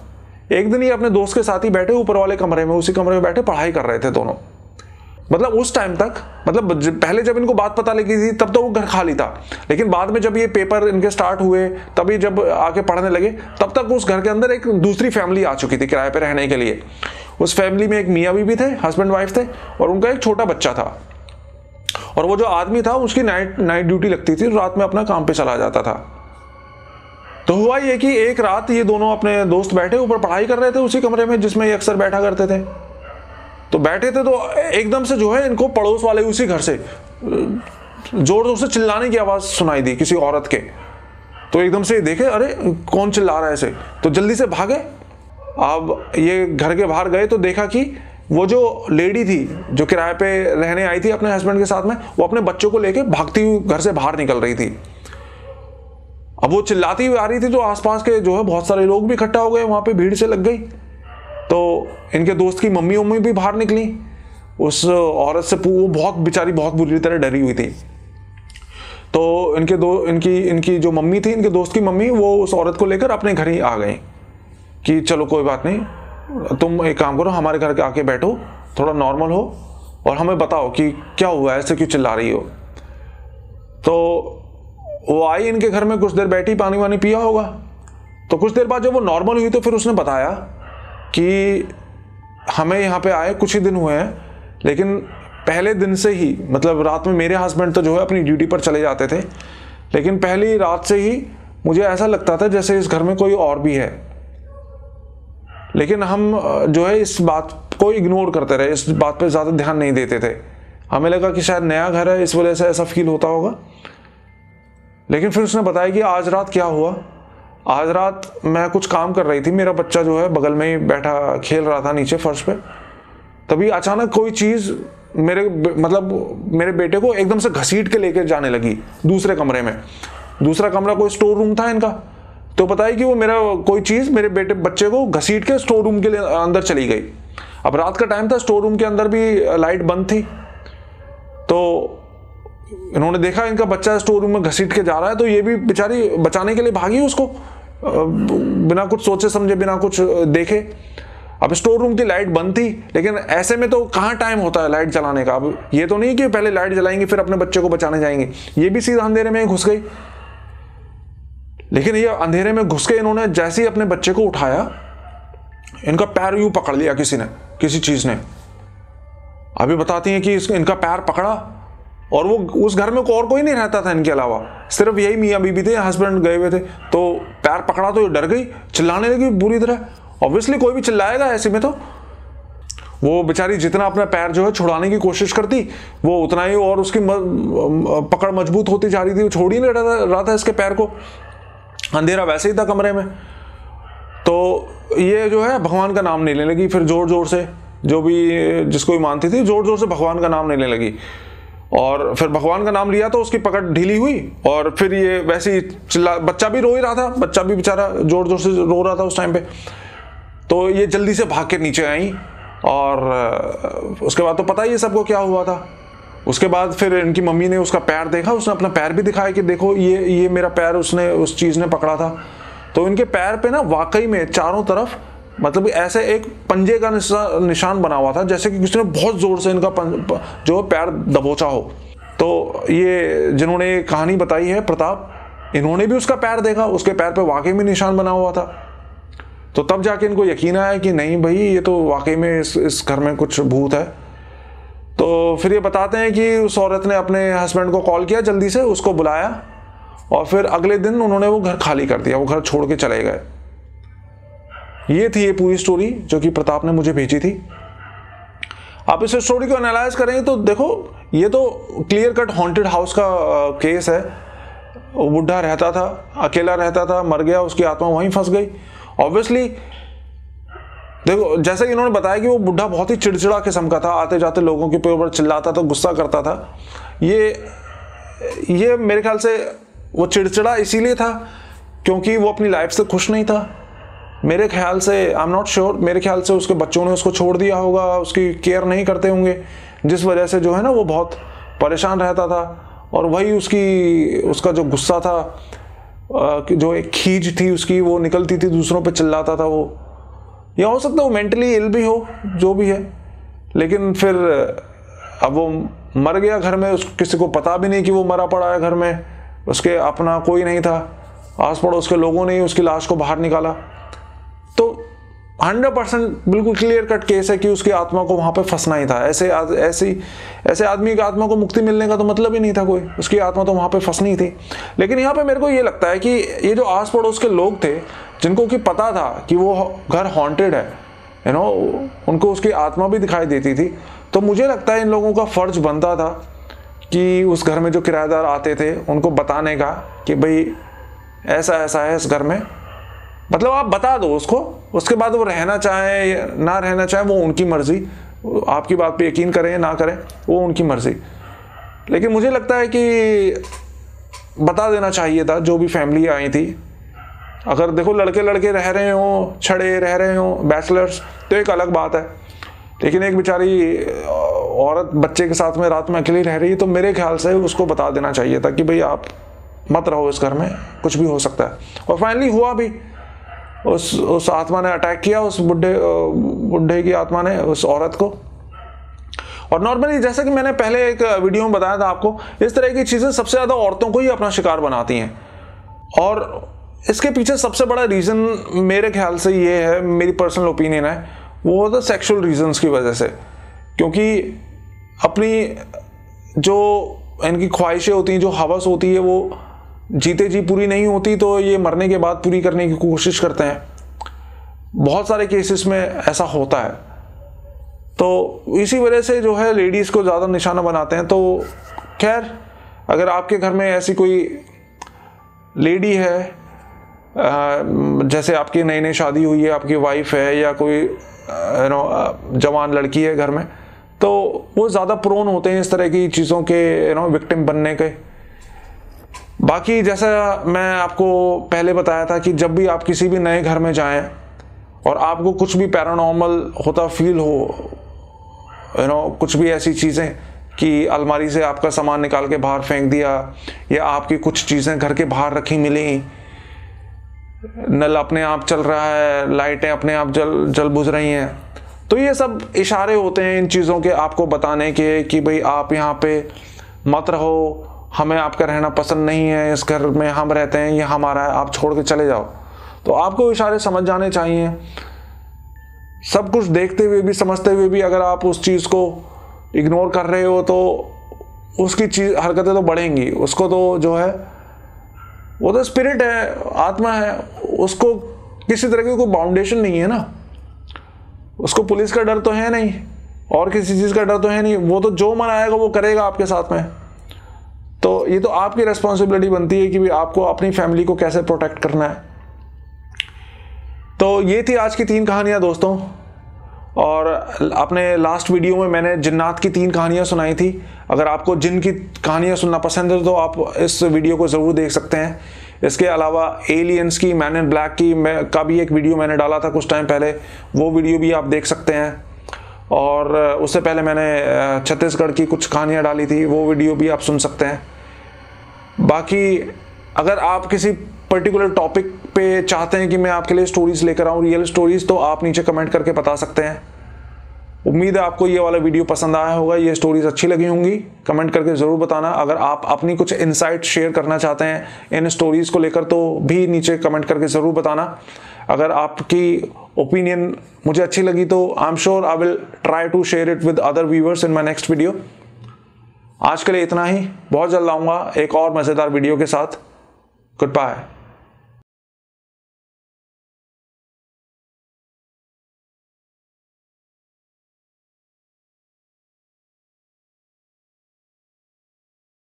एक दिन ये अपने दोस्त के साथ ही बैठे ऊपर वाले कमरे में, उसी कमरे में बैठे, पढ़ाई कर रहे थे दोनों। मतलब उस टाइम तक मतलब पहले जब इनको बात पता लगी थी, तब तो वो घर खाली था। लेकिन बाद में जब ये पेपर इनके स्टार्ट हुए तभी जब आके पढ़ने लगे, तब तक उस घर के अंदर एक दूसरी फैमिली आ चुकी थी किराए पर रहने के लिए। उस फैमिली में एक मियाँ बीबी थे हस्बैंड वाइफ थे, और उनका एक छोटा बच्चा था। और वो जो आदमी था, उसकी नाइट नाइट ड्यूटी लगती थी, रात में अपना काम पे चला जाता था। तो हुआ ये कि एक रात ये दोनों अपने दोस्त बैठे, ऊपर पढ़ाई कर रहे थे उसी कमरे में, जिसमें ये अक्सर बैठा करते थे। तो बैठे थे तो एकदम से जो है, इनको पड़ोस वाले उसी घर से, ज़ोर ज़ोर से चिल्लाने की आवाज़ सुनाई दी किसी औरत के। तो एकदम से देखे, अरे, कौन चिल्ला रहा है ऐसे तो जल्दी से भागे। अब ये घर के बाहर गए तो देखा कि वो जो लेडी थी, जो किराए पे रहने आई थी अपने हस्बैंड के साथ में, वो अपने बच्चों को लेके भागती हुई घर से बाहर निकल रही थी। अब वो चिल्लाती हुई आ रही थी तो आसपास के जो है बहुत सारे लोग भी इकट्ठा हो गए, वहाँ पे भीड़ से लग गई। तो इनके दोस्त की मम्मी उम्मी भी बाहर निकली। उस औरत से वो बहुत बेचारी बहुत बुरी तरह डरी हुई थी। तो इनके दो, इनकी इनकी जो मम्मी थी, इनके दोस्त की मम्मी, वो उस औरत को लेकर अपने घर ही आ गई कि चलो कोई बात नहीं तुम एक काम करो, हमारे घर के आके बैठो, थोड़ा नॉर्मल हो, और हमें बताओ कि क्या हुआ, ऐसे क्यों चिल्ला रही हो। तो वो आई इनके घर में, कुछ देर बैठी पानी वानी पिया होगा। तो कुछ देर बाद जब वो नॉर्मल हुई तो फिर उसने बताया कि हमें यहाँ पे आए, कुछ ही दिन हुए हैं, लेकिन पहले दिन से ही मतलब रात में मेरे हस्बैंड तो जो है, अपनी ड्यूटी पर चले जाते थे, लेकिन पहली रात से ही मुझे ऐसा लगता था जैसे इस घर में कोई और भी है। लेकिन हम जो है, इस बात को इग्नोर करते रहे, इस बात पर ज़्यादा ध्यान नहीं देते थे। हमें लगा कि शायद नया घर है, इस वजह से ऐसा फील होता होगा। लेकिन फिर उसने बताया कि आज रात क्या हुआ? आज रात मैं कुछ काम कर रही थी, मेरा बच्चा जो है, बगल में ही बैठा, खेल रहा था नीचे फर्श पे। तभी अचानक कोई चीज़ मेरे मतलब मेरे बेटे को एकदम से घसीट के लेके जाने लगी, दूसरे कमरे में। दूसरा कमरा कोई स्टोर रूम था इनका। तो पता है कि वो मेरा कोई चीज़ मेरे बेटे, बच्चे को घसीट के स्टोर रूम के लिए अंदर चली गई। अब रात का टाइम था स्टोर रूम के अंदर भी लाइट बंद थी। तो इन्होंने देखा, इनका बच्चा स्टोर रूम में घसीट के जा रहा है तो ये भी बेचारी बचाने के लिए भागी उसको। बिना कुछ सोचे समझे, बिना कुछ देखे। अब स्टोर रूम की लाइट बंद थी, लेकिन ऐसे में तो कहाँ टाइम होता है लाइट जलाने का? अब ये तो नहीं कि पहले लाइट जलाएँगे, फिर अपने बच्चे को बचाने जाएँगे। ये भी सीधा अंधेरे में घुस गई। लेकिन ये अंधेरे में घुस के इन्होंने जैसे ही अपने बच्चे को उठाया इनका पैर यूँ पकड़ लिया किसी ने किसी चीज़ ने। अभी बताती हैं कि इनका पैर पकड़ा और वो उस घर में को और कोई नहीं रहता था इनके अलावा। सिर्फ़ यही मियाँ बीबी थे हस्बैंड गए हुए थे। तो पैर पकड़ा तो ये डर गई चिल्लाने लगी बुरी तरह। ऑब्वियसली कोई भी चिल्लाएगा ऐसे में तो। वो बेचारी जितना अपना पैर जो है छुड़ाने की कोशिश करती वो उतना ही और उसकी म, पकड़ मज़बूत होती जा रही थी। वो छोड़ ही नहीं रहा था इसके पैर को। अंधेरा वैसे ही था कमरे में। तो ये जो है, भगवान का नाम लेने लगी। फिर ज़ोर ज़ोर से, जो भी, जिसको भी मानती थी ज़ोर ज़ोर से भगवान का नाम लेने लगी। और फिर भगवान का नाम लिया तो उसकी पकड़ ढीली हुई। और फिर ये वैसे ही चिल्ला, बच्चा भी रो ही रहा था। बच्चा भी बेचारा ज़ोर ज़ोर से रो रहा था उस टाइम पे। तो ये जल्दी से भाग के नीचे आई। और, उसके बाद तो पता ही है सबको क्या हुआ था। उसके बाद फिर इनकी मम्मी ने उसका पैर देखा, उसने अपना पैर भी दिखाया कि देखो ये ये मेरा पैर उसने उस चीज़ ने पकड़ा था। तो इनके पैर पे ना वाकई में चारों तरफ़ मतलब ऐसे एक पंजे का निशान बना हुआ था, जैसे कि किसी ने बहुत ज़ोर से इनका जो पैर दबोचा हो। तो ये जिन्होंने कहानी बताई है, प्रताप, इन्होंने भी उसका पैर देखा, उसके पैर पे वाकई में निशान बना हुआ था। तो तब जाके इनको यकीन आया कि नहीं भाई, ये तो वाकई में इस इस घर में कुछ भूत है। तो फिर ये बताते हैं कि उस औरत ने अपने हस्बैंड को कॉल किया, जल्दी से उसको बुलाया और फिर अगले दिन उन्होंने वो घर खाली कर दिया, वो घर छोड़ के चले गए। ये थी ये पूरी स्टोरी जो कि प्रताप ने मुझे भेजी थी। आप इस स्टोरी को एनालाइज करेंगे तो देखो, ये तो क्लियर कट हॉन्टेड हाउस का केस है। बुढ़ा रहता था, अकेला रहता था, मर गया, उसकी आत्मा वहीं फंस गई। ऑब्वियसली देखो, जैसे कि इन्होंने बताया कि वो बुढ़ा बहुत ही चिड़चिड़ा किस्म का था आते जाते लोगों के ऊपर चिल्लाता था, गुस्सा करता था। ये ये मेरे ख्याल से वो चिड़चिड़ा इसीलिए था क्योंकि वो अपनी लाइफ से खुश नहीं था। मेरे ख्याल से आई एम नॉट श्योर मेरे ख्याल से उसके बच्चों ने उसको छोड़ दिया होगा, उसकी केयर नहीं करते होंगे, जिस वजह से जो है ना वो बहुत परेशान रहता था। और वही उसकी, उसका जो गुस्सा था जो एक खींच थी उसकी, वो निकलती थी दूसरों पे चिल्लाता था वो। या हो सकता है वो मेंटली इल भी हो, जो भी है। लेकिन फिर अब वो मर गया घर में, उस किसी को पता भी नहीं कि वो मरा पड़ा है घर में। उसके अपना कोई नहीं था आस पड़ोस के लोगों ने ही उसकी लाश को बाहर निकाला। तो हंड्रेड परसेंट बिल्कुल क्लियर कट केस है कि उसकी आत्मा को वहाँ पे फंसना ही था। ऐसे ऐसी, ऐसे आदमी की आत्मा को मुक्ति मिलने का तो मतलब ही नहीं था कोई। उसकी आत्मा तो वहाँ पे फंसनी थी। लेकिन यहाँ पे मेरे को ये लगता है कि ये जो आस पड़ोस के लोग थे, जिनको कि पता था कि वो घर हॉन्टेड है यू नो उनको उसकी आत्मा भी दिखाई देती थी तो मुझे लगता है इन लोगों का फ़र्ज़ बनता था कि उस घर में जो किराएदार आते थे, उनको बताने का कि भाई ऐसा ऐसा है इस घर में मतलब आप बता दो उसको, उसके बाद वो रहना चाहे ना रहना चाहे, वो उनकी मर्ज़ी। आपकी बात पे यकीन करें ना करें, वो उनकी मर्ज़ी। लेकिन मुझे लगता है कि बता देना चाहिए था, जो भी फैमिली आई थी। अगर देखो लड़के लड़के रह रहे हो, छड़े रह रहे हो, बैचलर्स तो एक अलग बात है। लेकिन एक बेचारी औरत बच्चे के साथ में रात में अकेली रह रही है तो मेरे ख्याल से उसको बता देना चाहिए था कि भाई आप मत रहो इस घर में, कुछ भी हो सकता है। और फाइनली हुआ भी। उस उस आत्मा ने अटैक किया, उस बुढ़े बुढ़े की आत्मा ने, उस औरत को। और नॉर्मली जैसा कि मैंने पहले एक वीडियो में बताया था आपको, इस तरह की चीज़ें सबसे ज़्यादा औरतों को ही अपना शिकार बनाती हैं। और इसके पीछे सबसे बड़ा रीज़न मेरे ख्याल से ये है, मेरी पर्सनल ओपिनियन है, वो होता सेक्सुअल रीजंस की वजह से। क्योंकि अपनी जो इनकी ख्वाहिशें होती हैं, जो हवस होती है, वो जीते जी पूरी नहीं होती तो ये मरने के बाद पूरी करने की कोशिश करते हैं। बहुत सारे केसेस में ऐसा होता है। तो इसी वजह से जो है लेडीज़ को ज़्यादा निशाना बनाते हैं। तो खैर, अगर आपके घर में ऐसी कोई लेडी है जैसे आपकी नई नई शादी हुई है, आपकी वाइफ है, या कोई नो जवान लड़की है घर में तो वो ज़्यादा प्रोन होते हैं इस तरह की चीज़ों के यू नो विक्टिम बनने के। बाकी जैसा मैं आपको पहले बताया था कि जब भी आप किसी भी नए घर में जाएँ और आपको कुछ भी पैरानॉर्मल होता फील हो यू नो कुछ भी ऐसी चीज़ें कि अलमारी से आपका सामान निकाल के बाहर फेंक दिया या आपकी कुछ चीज़ें घर के बाहर रखी मिली, नल अपने आप चल रहा है, लाइटें अपने आप जल जल बुझ रही हैं तो ये सब इशारे होते हैं इन चीज़ों के आपको बताने के कि भाई आप यहाँ पे मत रहो हमें आपका रहना पसंद नहीं है, इस घर में हम रहते हैं, ये हमारा है, आप छोड़ के चले जाओ। तो आपको इशारे समझ जाने चाहिए। सब कुछ देखते हुए भी, समझते हुए भी अगर आप उस चीज़ को इग्नोर कर रहे हो तो उसकी चीज़, हरकतें तो बढ़ेंगी। उसको तो जो है, वो तो स्पिरिट है, आत्मा है, उसको किसी तरह की कोई बाउंडेशन नहीं है ना। उसको पुलिस का डर तो है नहीं, और किसी चीज़ का डर तो है नहीं। वो तो जो मन आएगा वो करेगा आपके साथ में। तो ये तो आपकी रेस्पॉन्सिबिलिटी बनती है कि भी आपको अपनी फैमिली को कैसे प्रोटेक्ट करना है। तो ये थी आज की तीन कहानियाँ दोस्तों। और अपने लास्ट वीडियो में मैंने जिन्नात की तीन कहानियाँ सुनाई थी। अगर आपको जिन की कहानियाँ सुनना पसंद है तो आप इस वीडियो को ज़रूर देख सकते हैं। इसके अलावा एलियंस की मैन इन ब्लैक की, मैं का भी एक वीडियो मैंने डाला था कुछ टाइम पहले। वो वीडियो भी आप देख सकते हैं। और उससे पहले मैंने छत्तीसगढ़ की कुछ कहानियाँ डाली थी, वो वीडियो भी आप सुन सकते हैं। बाकी, अगर आप किसी पर्टिकुलर टॉपिक पे चाहते हैं कि मैं आपके लिए स्टोरीज लेकर आऊँ, रियल स्टोरीज तो आप नीचे कमेंट करके बता सकते हैं। उम्मीद है आपको ये वाला वीडियो पसंद आया होगा, ये स्टोरीज अच्छी लगी होंगी, कमेंट करके ज़रूर बताना। अगर आप अपनी कुछ इनसाइट शेयर करना चाहते हैं इन स्टोरीज को लेकर तो भी नीचे कमेंट करके ज़रूर बताना। अगर आपकी ओपिनियन मुझे अच्छी लगी तो I am sure I will try to share it with other viewers in my next video आज के लिए इतना ही। बहुत जल्द आऊँगा एक और मज़ेदार वीडियो के साथ। Good bye